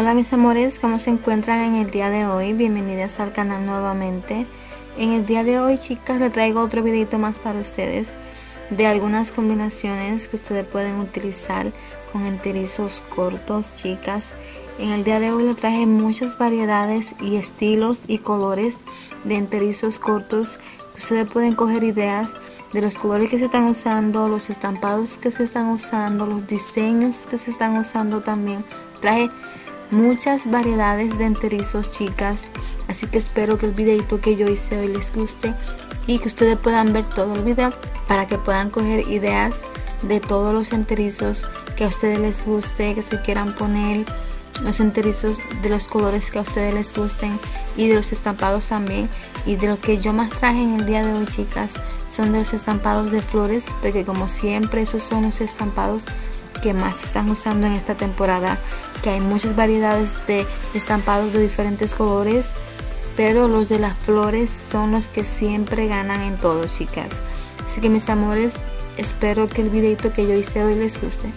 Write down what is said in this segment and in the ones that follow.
Hola mis amores, ¿cómo se encuentran en el día de hoy? Bienvenidas al canal nuevamente. En el día de hoy chicas les traigo otro videito más para ustedes de algunas combinaciones que ustedes pueden utilizar con enterizos cortos chicas. En el día de hoy les traje muchas variedades y estilos y colores de enterizos cortos ustedes pueden coger ideas de los colores que se están usando, los estampados que se están usando, los diseños que se están usando también. Traje muchas variedades de enterizos chicas. Así que espero que el videito que yo hice hoy les guste y que ustedes puedan ver todo el video para que puedan coger ideas de todos los enterizos que a ustedes les guste que se quieran poner los enterizos de los colores que a ustedes les gusten y de los estampados también. Y de lo que yo más traje en el día de hoy chicas son de los estampados de flores porque como siempre esos son los estampados que más están usando en esta temporada que hay muchas variedades de estampados de diferentes colores pero los de las flores son los que siempre ganan en todo chicas. Así que mis amores espero que el videito que yo hice hoy les guste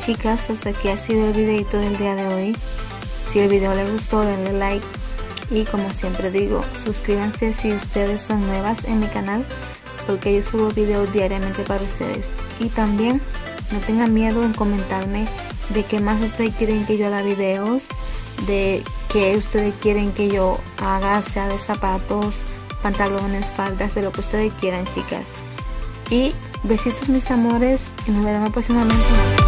chicas, hasta aquí ha sido el videito del día de hoy. Si el video les gustó, denle like. Y como siempre digo, suscríbanse si ustedes son nuevas en mi canal. Porque yo subo videos diariamente para ustedes. Y también no tengan miedo en comentarme de qué más ustedes quieren que yo haga videos. De qué ustedes quieren que yo haga, sea de zapatos, pantalones, faldas, de lo que ustedes quieran chicas. Y besitos mis amores y nos vemos próximamente.